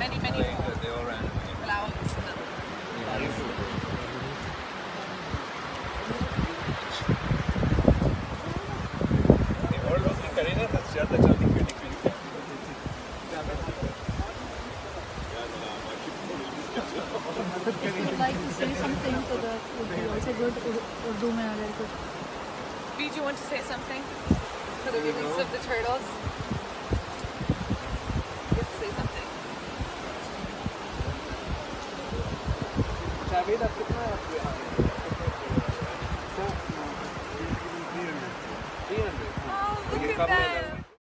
many, many they, flowers. like to say something to the Urdu, it's a good Urdu mein agar kuch. You want to say something for the release of the turtles? Javed आप कितना Oh, look at that.